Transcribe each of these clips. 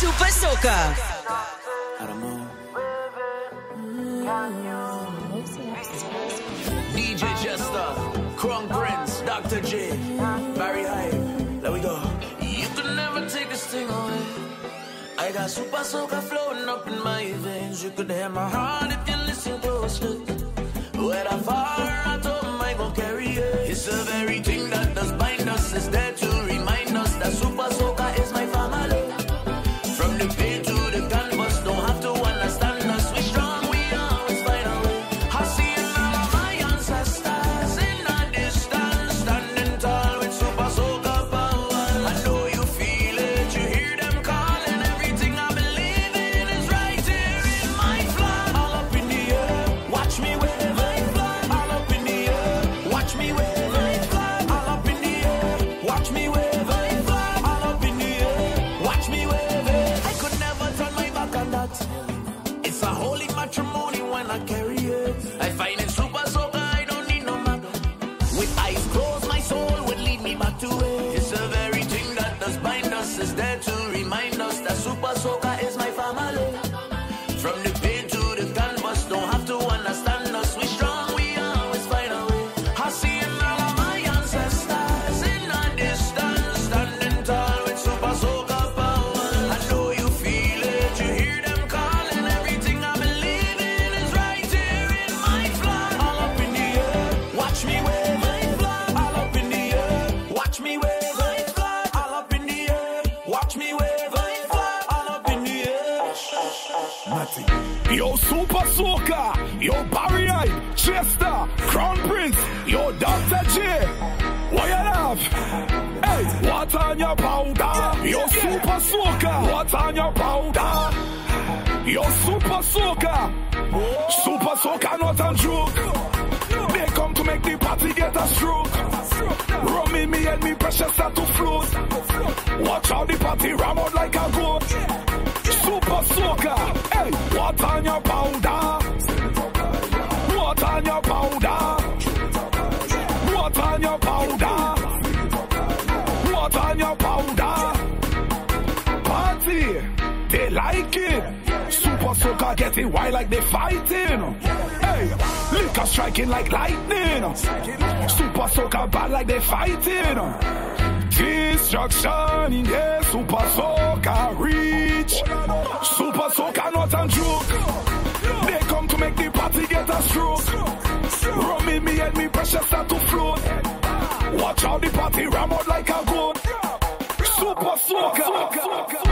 Super Soca. DJ Jester, Crown Prince, Dr. Jay, Barrie Hype. There we go. You can never take this thing away. I got super soca flowing up in my veins. You could hear my heart if you listen closely. Where I far, I told him I gon' carry it. It's the very thing that does bind us. It's there to not a joke. They come to make the party get a stroke. Rum in me and me pressure start to float. Watch how the party ram out like a goat. Super soca, hey, what on your powder? What on your powder? What on your powder? What on your powder? Party, they like it. Africa getting wild like they fighting. Hey, liquor striking like lightning. Super soca bad like they fighting. Destruction in the super soca reach. Super soca not a joke. They come to make the party get a stroke. Rum me and me pressure start to float. Watch how the party ram out like a goat. Super soca.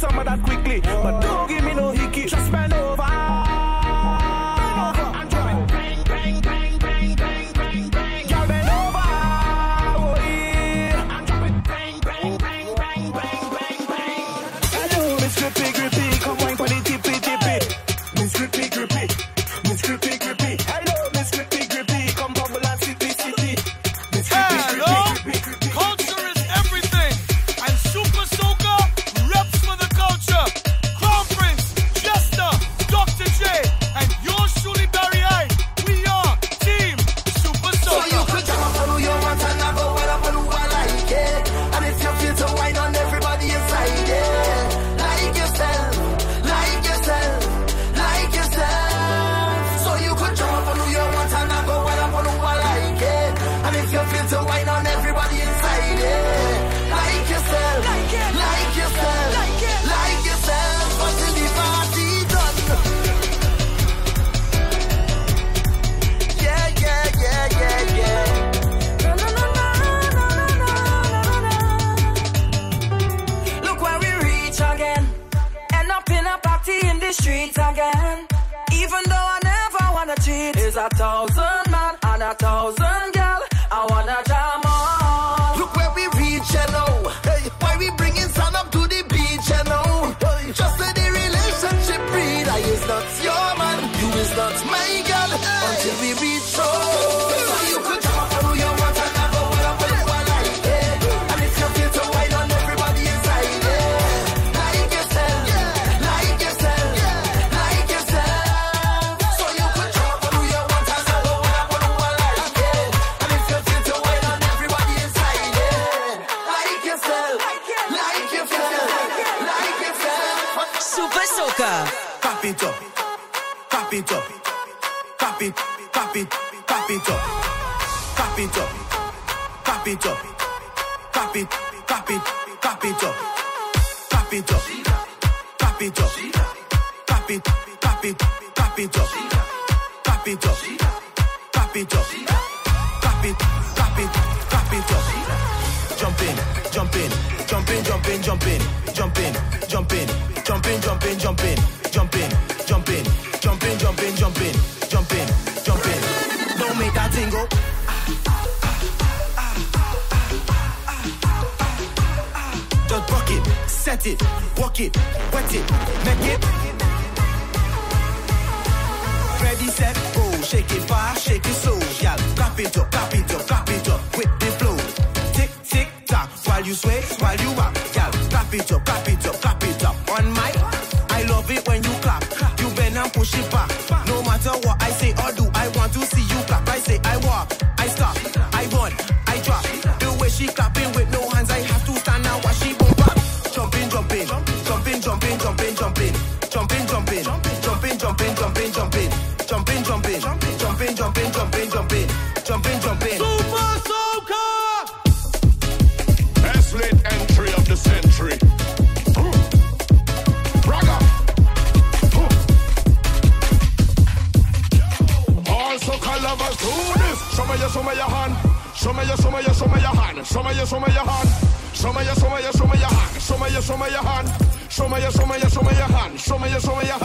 some of that quickly. But don't give me no hickey, just bend over. And drop it. Bang, bang, bang, bang, bang, bang, bang. Over. Oh, bang, bang, bang, bang, bang, bang, bang. jump in, jump in, jump in, jump in, jump in, jump in, jump in, jump in, jump in. Don't make that tingle. Just rock it, set it, walk it, wet it, make it. Ready, set, go. Shake it fast, shake it slow, y'all. Clap it up, clap it up, clap it up Whip the flow. Tick, tick, tock, while you sway, while you. show me your, show me your hand. Show me your, show me your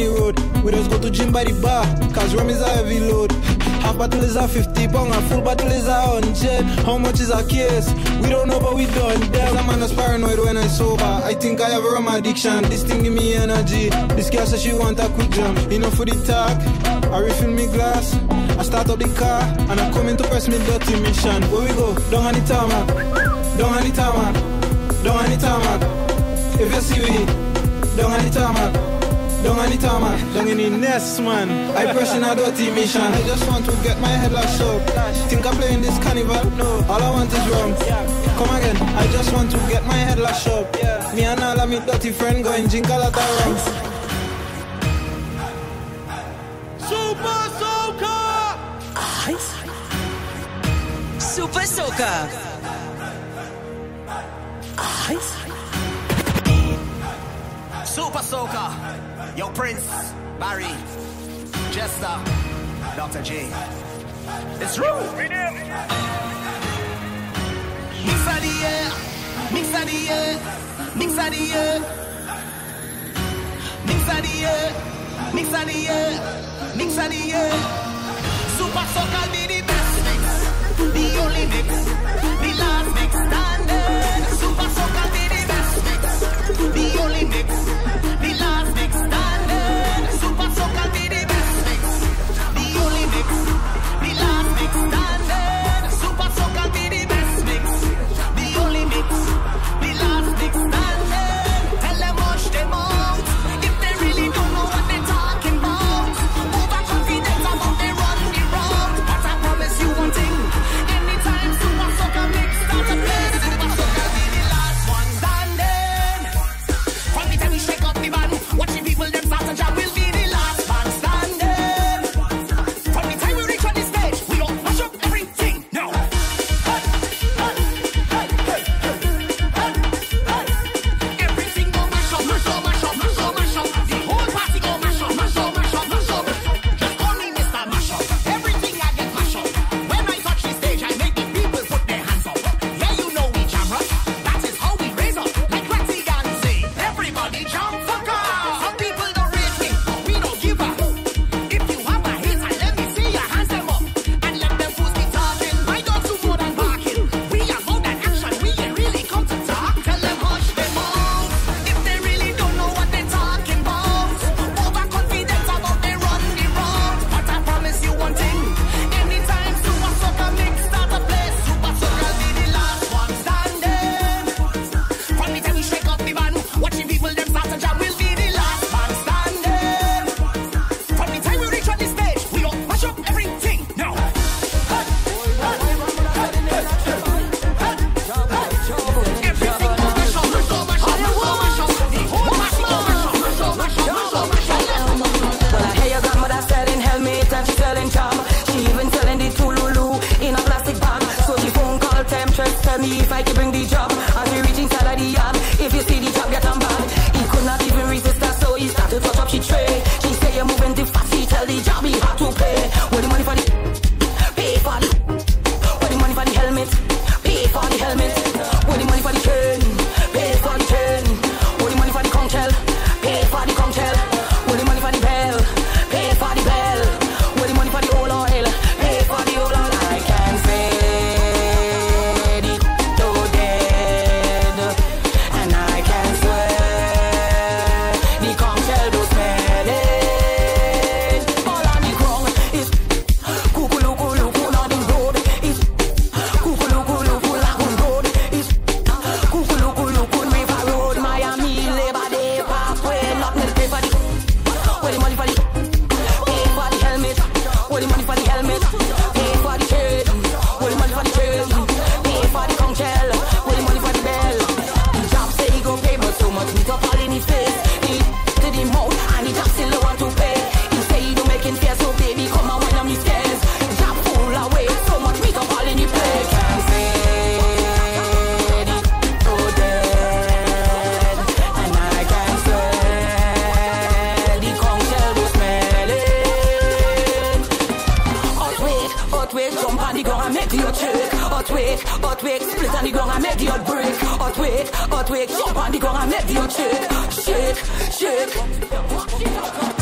the road. We just go to gym by the bar, cause rum is a heavy load. Half bottle is a 50 pound, a full bottle is a 100. How much is a case? We don't know, but we done them. I'm man is paranoid when I sober. I think I have a rum addiction. This thing give me energy. This girl says she want a quick jump. Enough for the talk. I refill me glass. I start up the car, and I come in to press me dirty mission. Where we go? Down on the tarmac. Down on the tarmac. Down on the tarmac. If you see me, down on the tarmac. Down on the tarmac, down in the nest, man. I pressing a dirty mission. I just want to get my head lashed up. Think I'm playing this carnival? No. All I want is rum. Come again. I just want to get my head lashed up. Me and all of me dirty friend going drink a lot of rum. Super Soca! Super Soca. Super Soca. Yo, Prince, Barrie, Jester, Dr. Jay. It's true. Mix of the year, mix of the year, mix of the year. Mix of the year, mix of the year, mix of the year. Super Soca be the best mix, the only mix, the last mix standard. Super Soca be the best mix, the only mix, mix standard. Wake, hot wake, split on the ground and make the hot break. Hot wake, hot wake, jump on the ground and make the hot shake, shake, shake.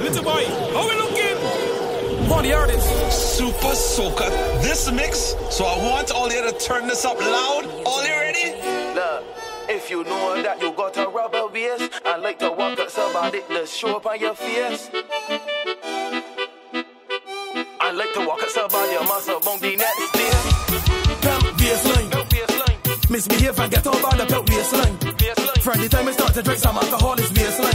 Little boy, how we looking? Money artist. Super soca. This mix, so I want all you to turn this up loud. All you ready? Look, if you know that you got a rubber waist, I like to walk at somebody to show up on your face. I like to walk at somebody, your muscle on the next day. Pimp baseline. Misbehave and get over the pimp waistline. the time I start to drink some alcohol, it's waistline.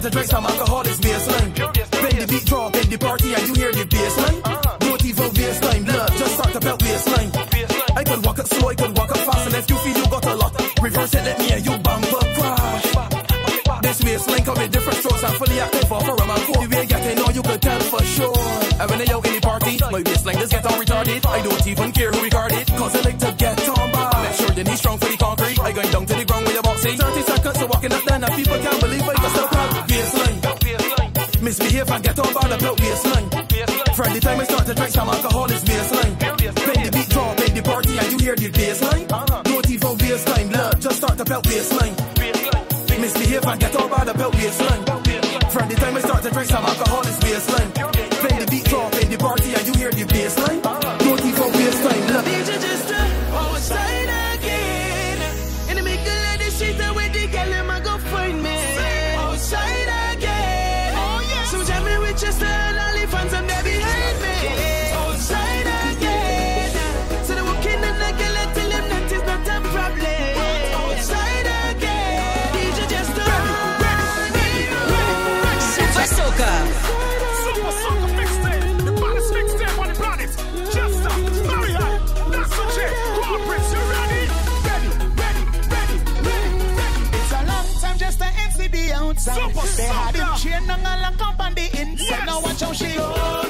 Love to drink some alcoholics baseline. When the beat drop in the party and you hear the baseline. Don't even waste blood, just start to belt baseline. I can walk up slow, I can walk up fast, and if you feel you got a lot, reverse it, let me and you bumper crash. This baseline come with different strokes, I'm fully active off a rum and You The way I know you could tell for sure. I'm in the party, my baseline just get all retarded. I don't even care who regard it, cause I like to get on by. Make sure that need strong for the belt waistline. Misbehave and get all by the belt waistline. 我就是我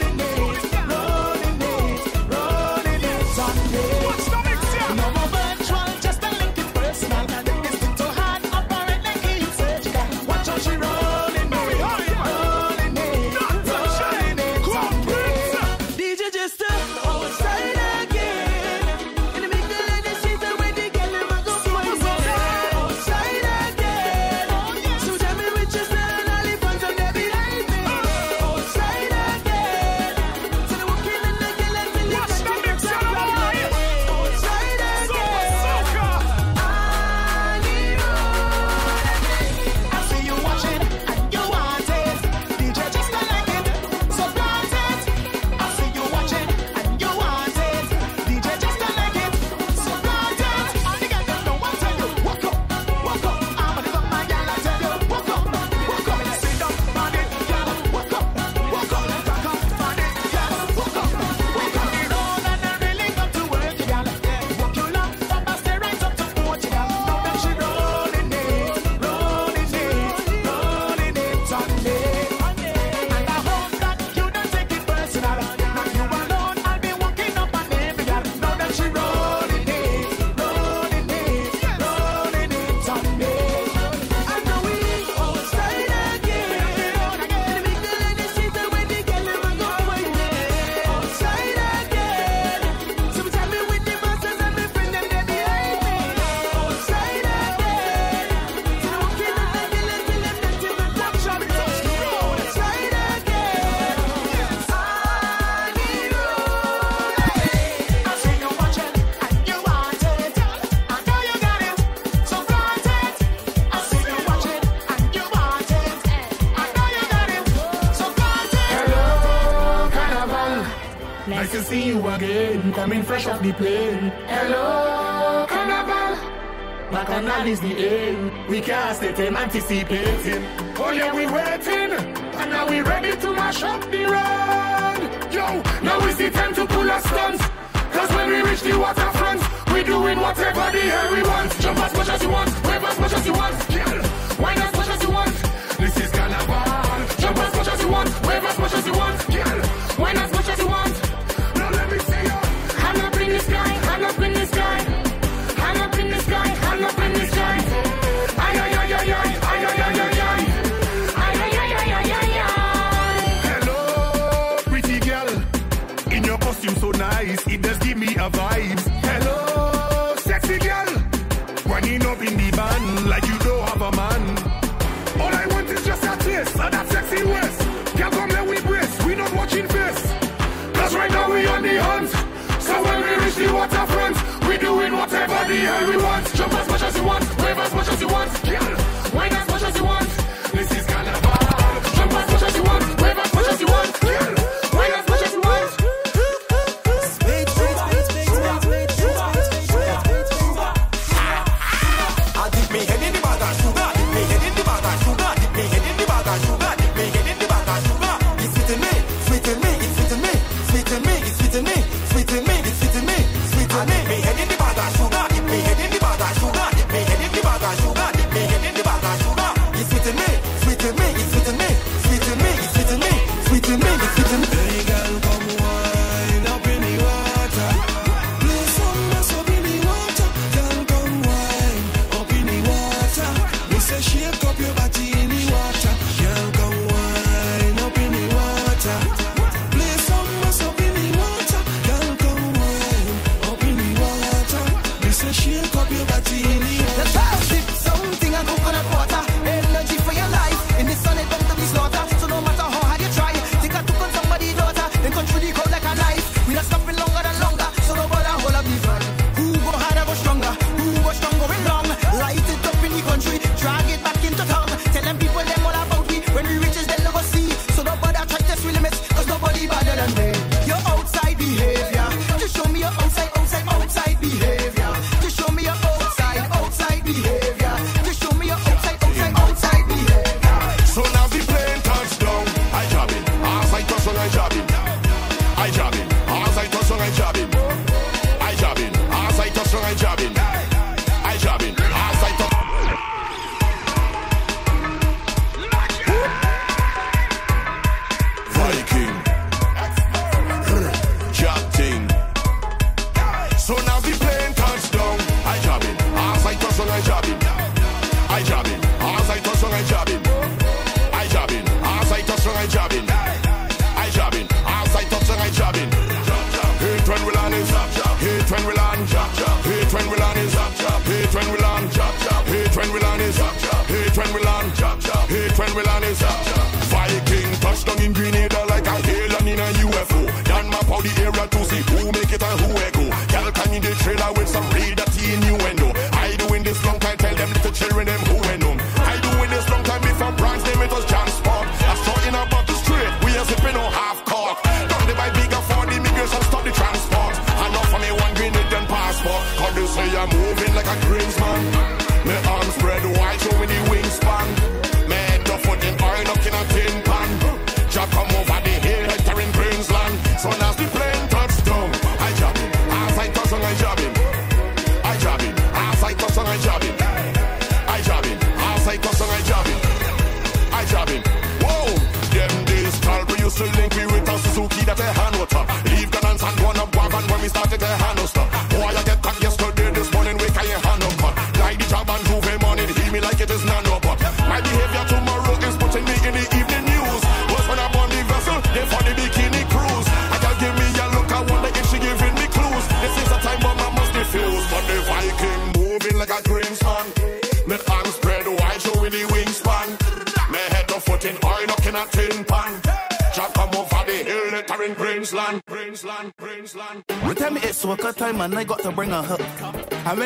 coming fresh off the plane. Hello, Carnival. Bacchanal is the aim. We can't stay tame anticipating. Oh yeah, we waiting. And now we ready to mash up the road. Yo, now is the time to pull our stunts. Cause when we reach the waterfront, we doing whatever the hell we want. Jump as much as you want, wave as much as you want. Yeah. Wine a vibe. Hello, sexy girl. Running up in the van like you don't have a man. All I want is just a taste of that sexy waist. Girl, come let we brace. We not watching face. Cause right now we on the hunt. So when we reach the waterfront, we doing whatever the hell we want.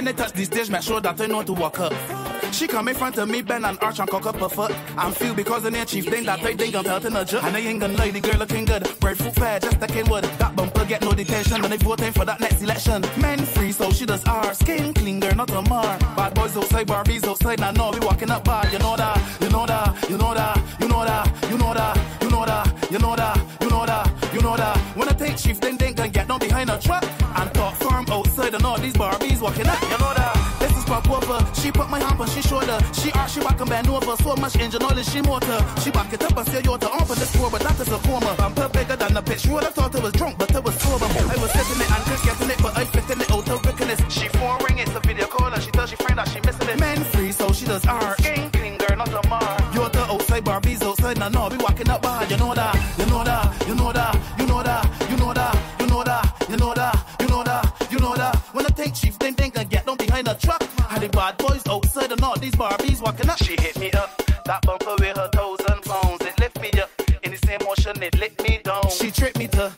When they touch the stage, make sure that I know to walk up. She come in front of me, bend and arch and cock up her foot. I'm feel because the name chief thing that they think I'm pelting a jet. And I ain't gonna lie, the girl looking good. Breadfruit fair, just like Kenwood. That bumper get no detention, and they voting for that next election. Men free, so she does R. Skin clean, girl, not a mar. Bad boys outside, Barbies outside, now no, we walking up bad. You know that, you know that, you know that, you know that, you know that, you know that, you know that, you know that, you know that. When I take chief, then they can get down behind a truck and talk outside, and all these Barbies walking up. You know that. This is pop over. She put my hand on she shoulder. She arch, she back and bend over. So much engine and she motor. She back it up and say yo to on for this score, but that is a coma. Bumper bigger than a pitch. Roll I thought I was drunk, but I was sober. I was sitting it and just getting it, but I fitting it out of wickedness. She phone ring, it's a video call, and she tells she friend that she missing it. Men free, so she does R. Ain't clean girl, not a mar. You're the outside Barbies outside, now no, be walking up bad. You know that, you know that, you know that, you bad boys outside and all these Barbies walking up. She hit me up, that bumper with her toes and phones. It lift me up, in the same motion, it licked me down. She tricked me to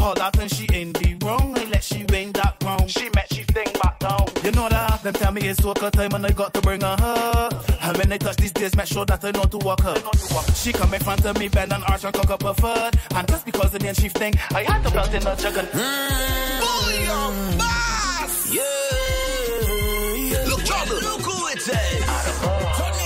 all that and she in the wrong. I let she win that wrong. She met she thing back down. You know that, them tell me it's soca time and I got to bring her her. When they touch these days, make sure that I know to walk her. She come in front of me, bend and arch and cock up her foot. And just because of the chief thing, I had to belt in a juggle. Booyah, boss! Yeah, yeah. Look, trouble. Look who it is.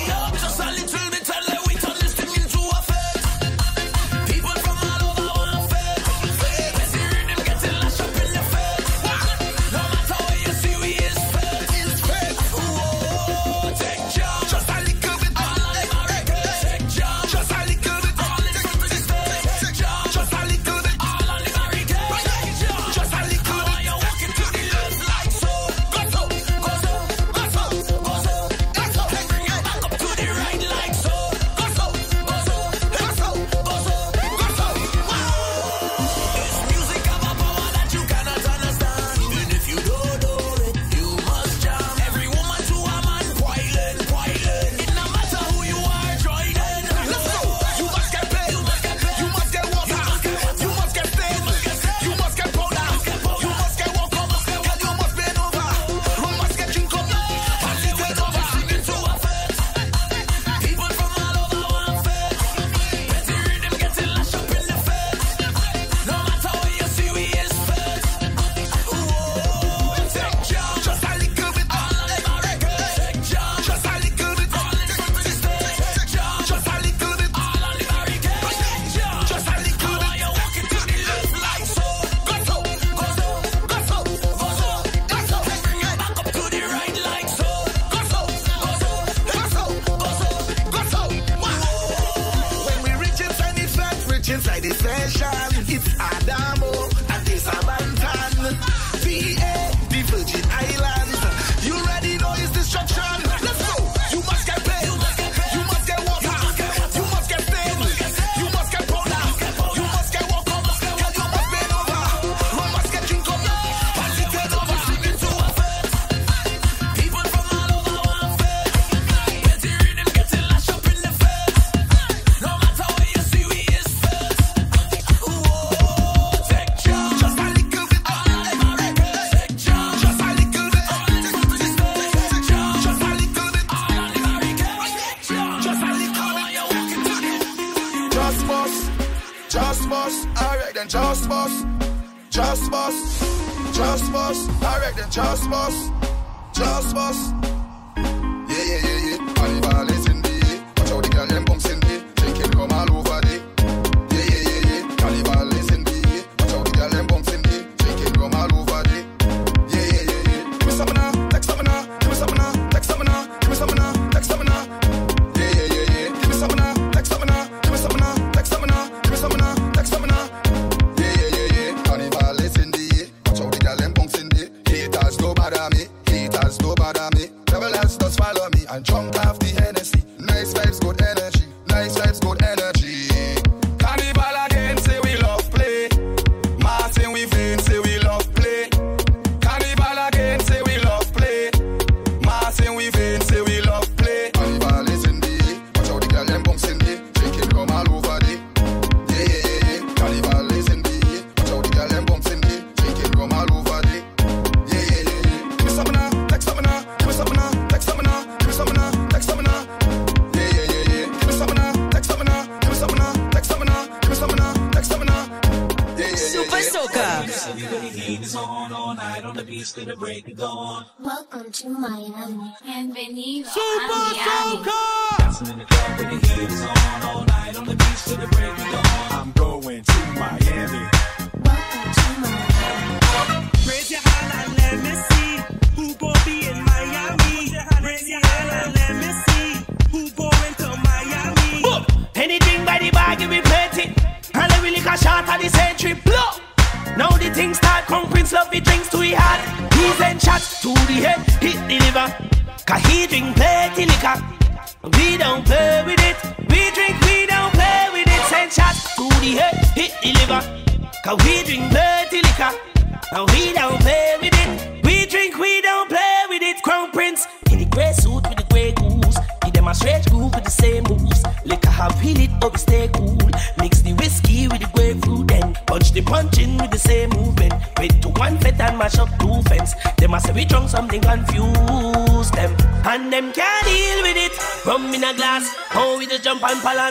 nice, it's good.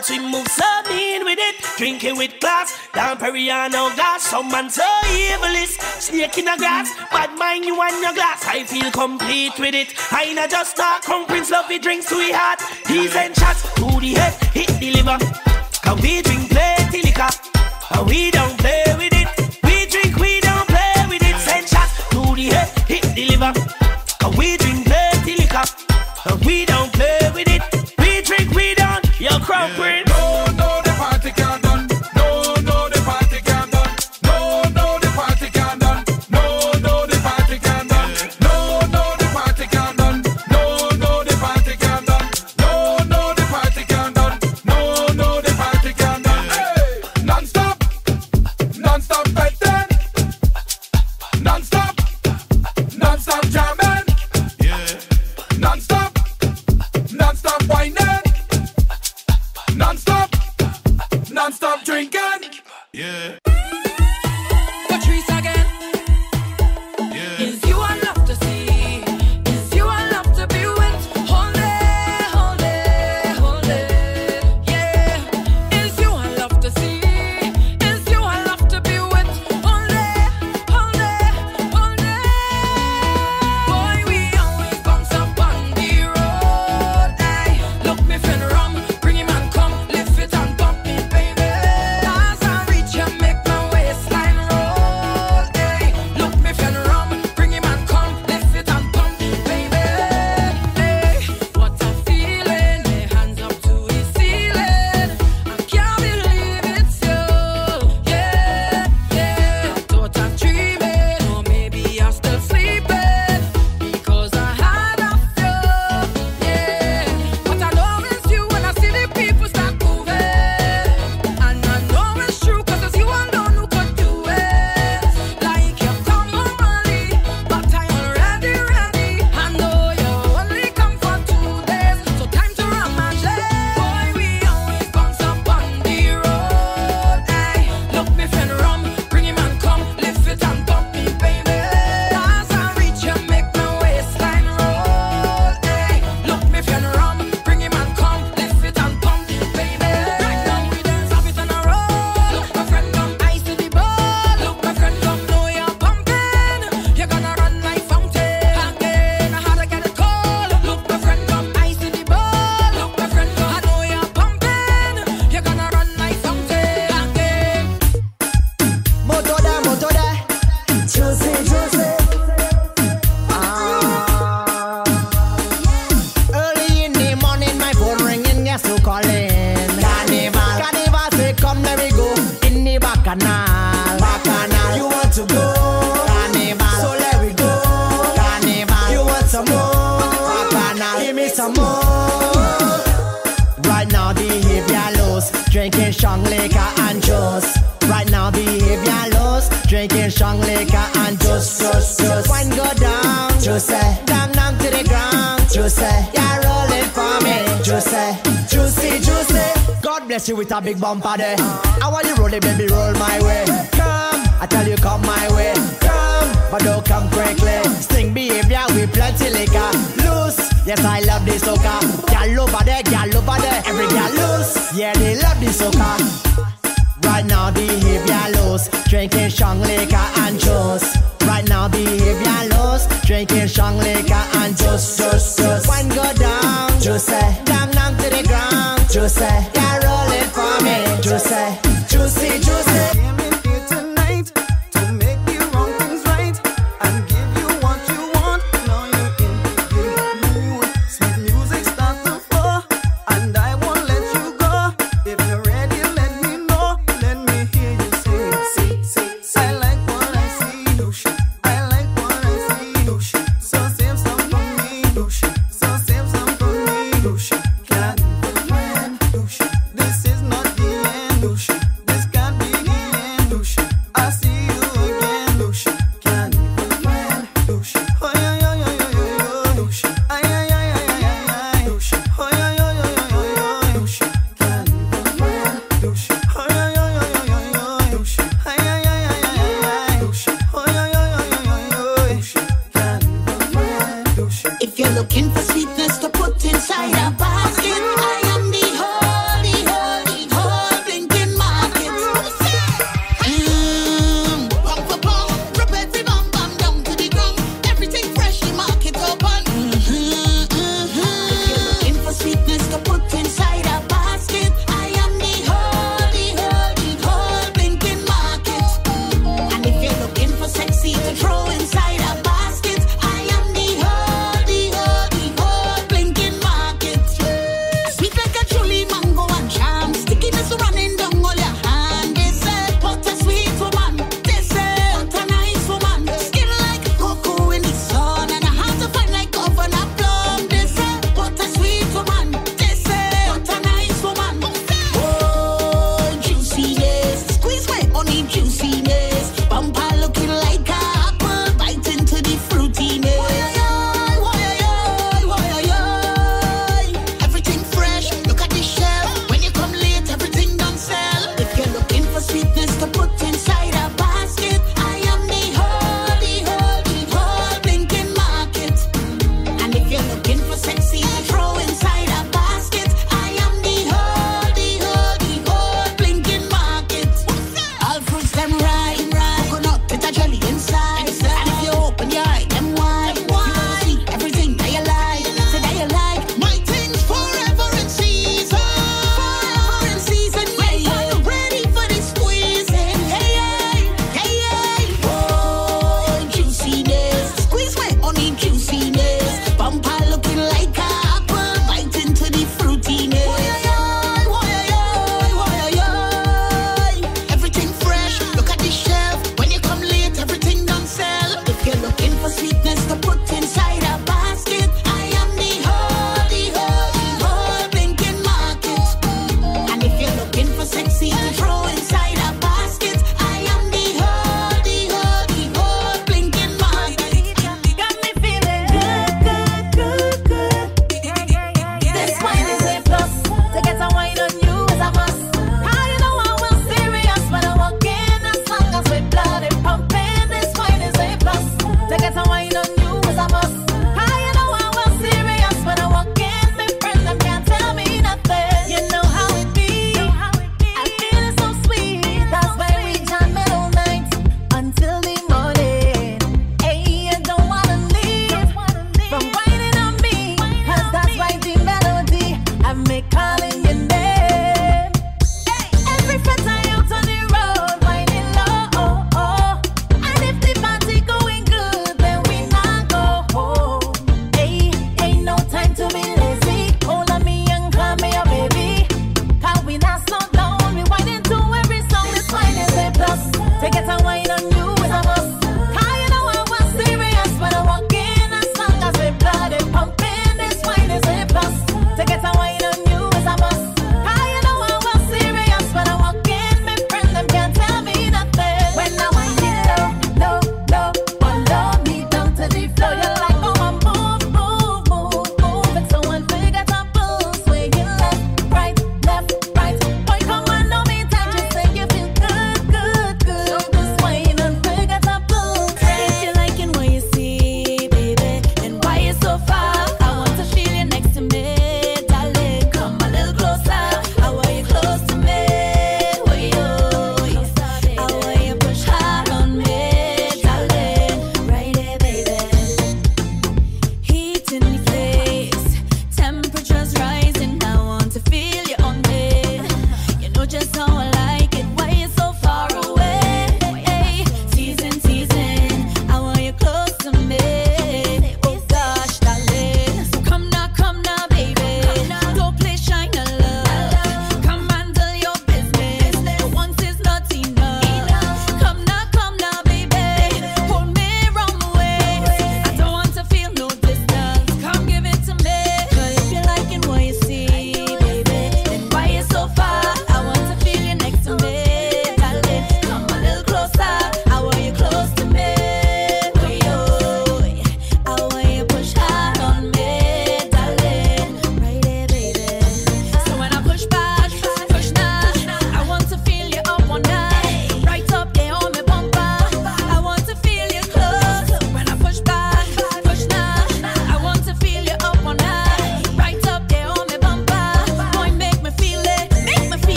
We swim move so mean with it. Drinking with glass, down Periano glass. Some man so evil is snake in the grass. Bad mind you and your glass. I feel complete with it. I not just talk, come Prince Love, he drinks to his heart. He's in shots to the head, hit the liver. We drink plenty liquor, and we don't play. you with a big bumper there. I want you rolling, baby, roll my way. Come, I tell you, come my way. Come, but don't come quickly. Sting behavior with plenty liquor. Loose, yes, I love this soca. Gal over there, gal over there. Every gal loose, yeah, they love this soca. Right now, behavior loose. Drinking strong liquor and juice. Right now, behavior loose. Drinking strong liquor and juice, juice, juice. One go down, juice, eh? down, down to the ground juicy. Yeah, roll it for me, juicy, juicy, juicy.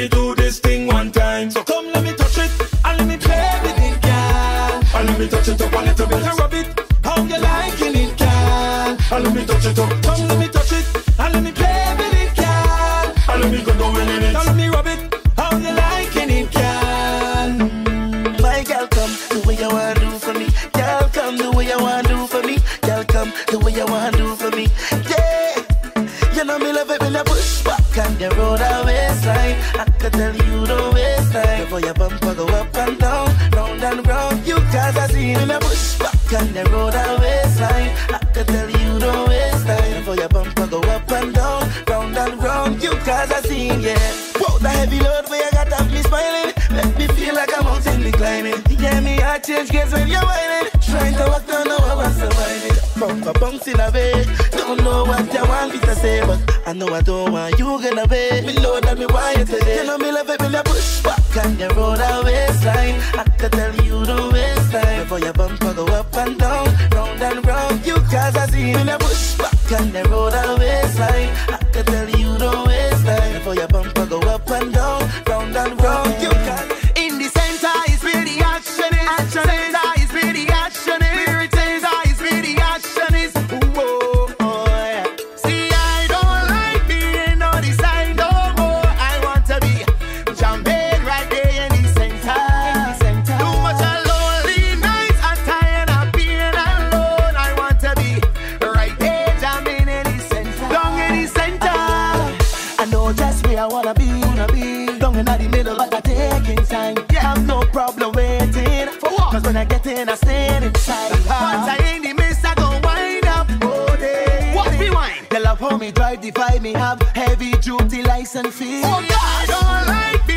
mi Heavy load where you got have me smiling. Make me feel like I'm out in the climbing. Yeah, me I change gears when you're whining. Trying to walk down the wall and survive it. Bump a bounce in a way. Don't know what you want me to say, but I know I don't want you gonna be. Me know that me want you today. You know me love it when you push back on your road a waistline. I can tell you don't waste time. Before your bumper go up and down, round and round. You guys are seeing when you push back on the road a waistline. I can tell you don't certify me have heavy duty license fee. Oh God, I don't like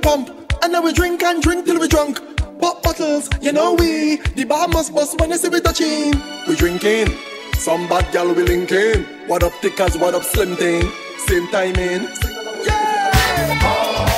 pump. And now we drink and drink till we drunk. Pop bottles, you know we. The bar must bust when they see we touching. We drinking. Some bad gal we linking. What up, tickers? What up, slim thing? Same timing. Yeah! Oh.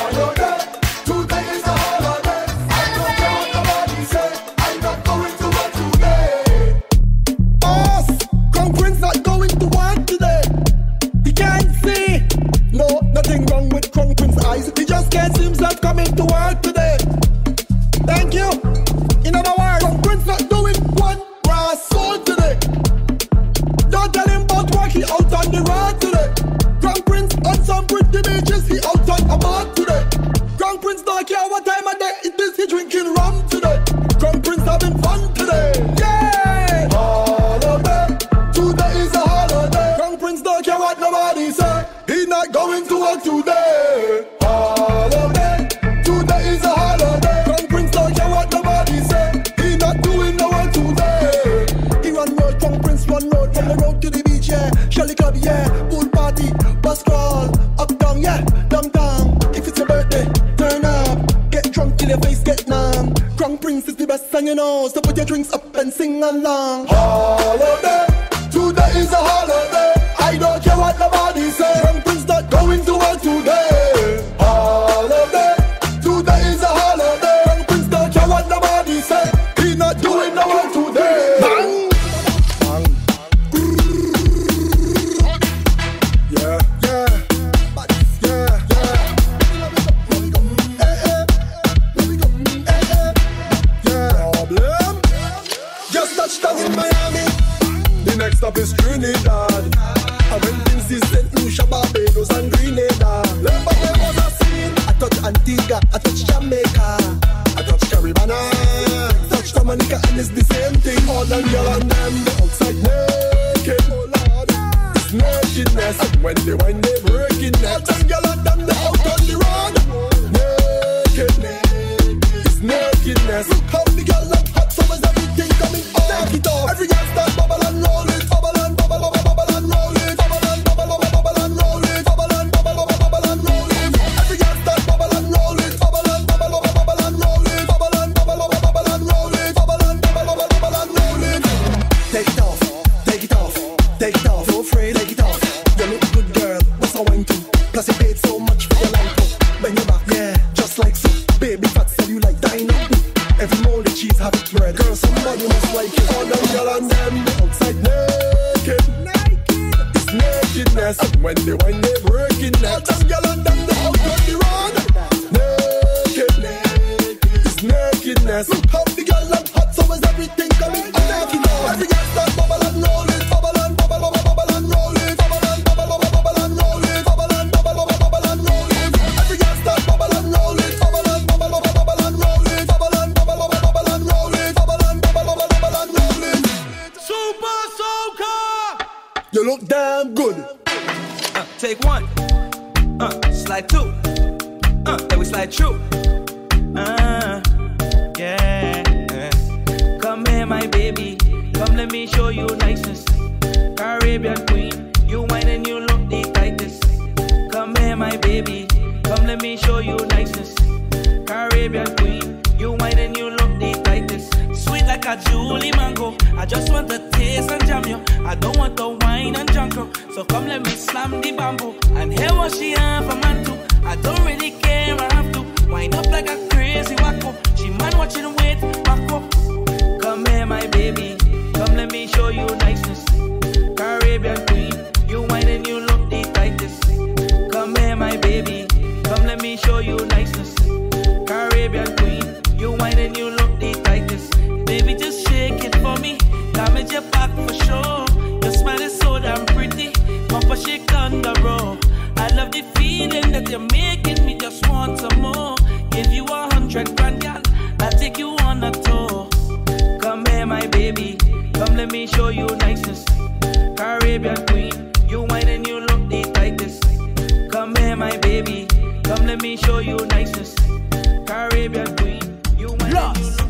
the wine they breaking. All them gyal and them they out on the run. Naked, it's nakedness. How the gyal and hot summers everything coming off. Take it off. Every gyal start. feeling that you're making me just want some more. Give you a hundred grand, girl. I take you on a tour. Come here, my baby. Come let me show you niceness. Caribbean queen, you wine and you look the tightest. Come here, my baby. Come let me show you niceness. Caribbean queen, you wine Lost. and you look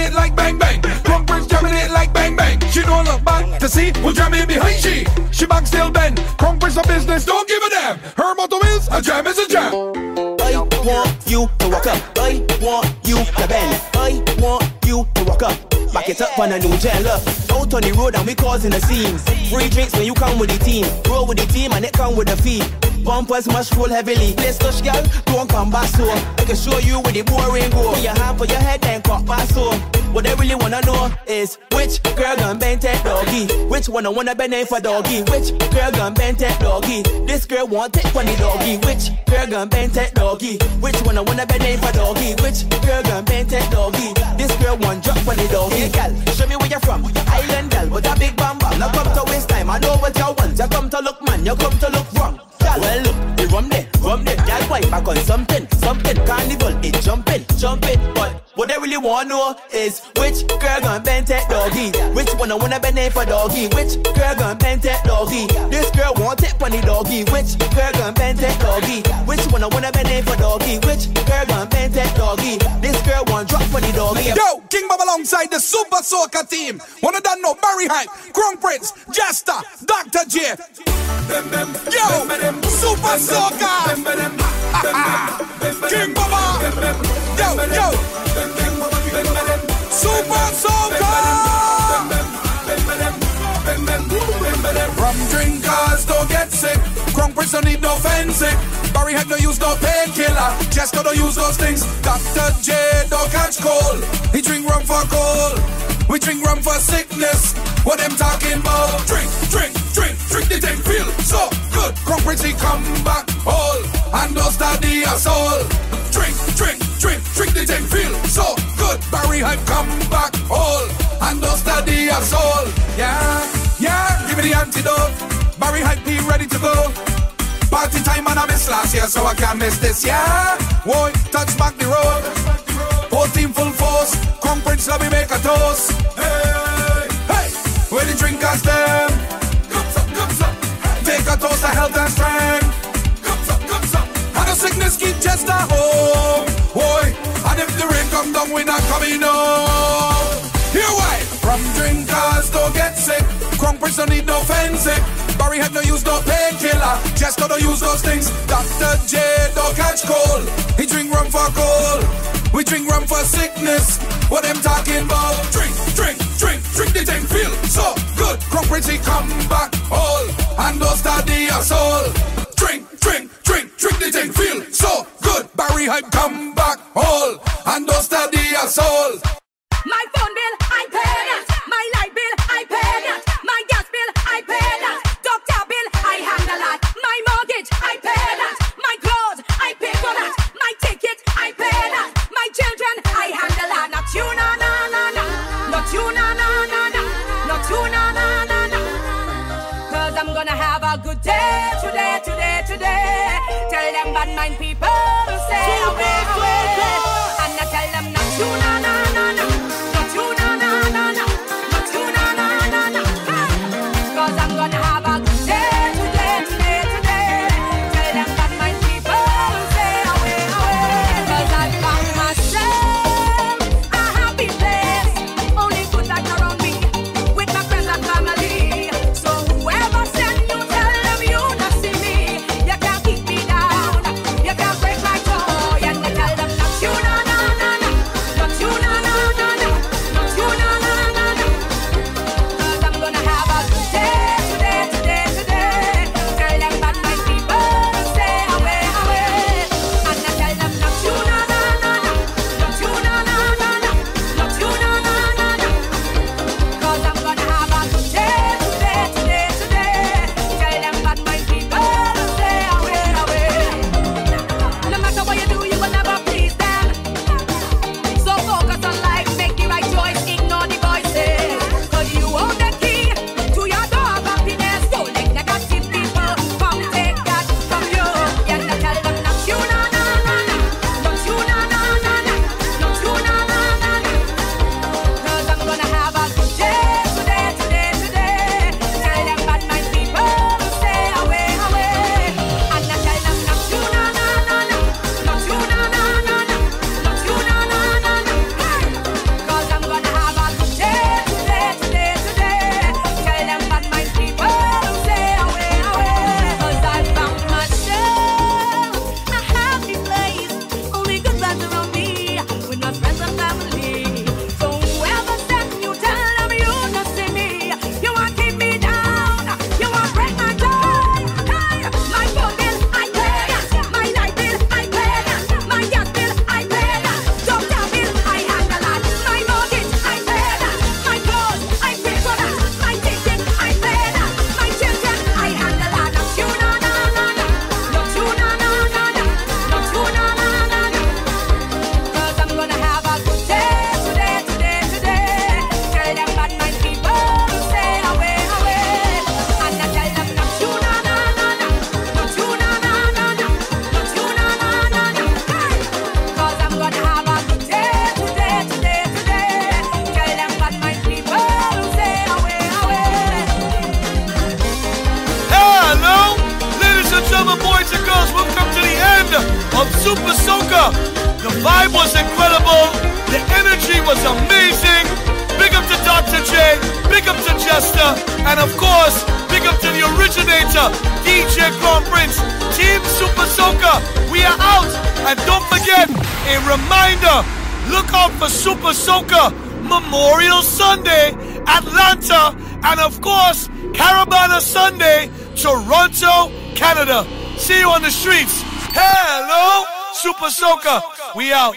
it like bang bang. Crown Prince jamming it like bang bang. She don't look back to see who's jamming behind she. She back still bend. Crown Prince of business, don't give a damn. Her motto is a jam is a jam. I want you to walk up. I want you to bend. I want you to walk up. Back it up on a new gen. Look, out on the road and we causing a scene. Free drinks when you come with the team. Roll with the team and it come with the fee. Bumpers must roll heavily. Play touch girl, don't come back so. I can show you with the boring go. Put your hand for your head and cut back so. What they really wanna know is which girl gon' bend that doggy? Which one I wanna bend for doggy? Which girl gon' bend that doggy? This girl want it for the doggy. Which girl gon' bend that doggy? Which one I wanna bend for doggy? Which girl gon' bend that doggy? This girl want drop for the doggy. Hey girl, show me where you're from. Island girl with a big bam bam. Now come to waste time. I know what you want. You come to look man. You come to look wrong. Girl, well look, the rum there, rum there. Girl, wipe back on something, something. Carnival, it jumping, jumping. But what they really wanna know is which girl gonna bend that doggy? Which one I wanna bend it for doggy? Which girl gonna bend that doggy? This girl want it funny doggy. Which girl gonna bend that doggy? Which one I wanna bend it for doggy? Which girl gonna bend that doggy? This girl want drop funny doggy. Yo, King Bob alongside the Super Soca team. Wanna done no Barrie Hype, Crown Prince, Jester, Dr. Jay. Yo, Super Soca. King Baba. Yo, yo. Super. Rum drinkers don't get sick. Crown Prince don't need no fencing. Barrie had no use no painkiller. Just don't use those things. Dr. Jay don't catch cold. He drink rum for cold. We drink rum for sickness. What them talking about? Drink, drink, drink, drink the. Feel so good. Crown Prince he come back whole and don't study a soul. Drink, drink, drink, drink the thing. Feel so good. Barrie Hype come back all and don't study a soul. Yeah, yeah. Give me the antidote. Barrie Hype be ready to go. Party time and I miss last year, so I can't miss this year. Boy, touch back the road. Whole team full force. Crown Prince, let me make a toast. Hey, hey, where the drinkers them? Comes up, comes up. Take a toast to health and strength. Comes up, comes up. And the sickness keep just a. come down, we not coming home. Here why? From drinkers don't get sick. Crown Prince don't need no fencing. Barrie had no use no painkiller. Just don't use those things. Dr. Jay don't catch cold. He drink rum for cold. We drink rum for sickness. What them talking about? Drink, drink, drink, drink the thing. Feel so good. Crown he come back all and don't study a soul. Drink, drink, drink, drink the thing. Feel so Barrie hype come back whole and don't study a soul. My phone bill, bad mind people. Say We out.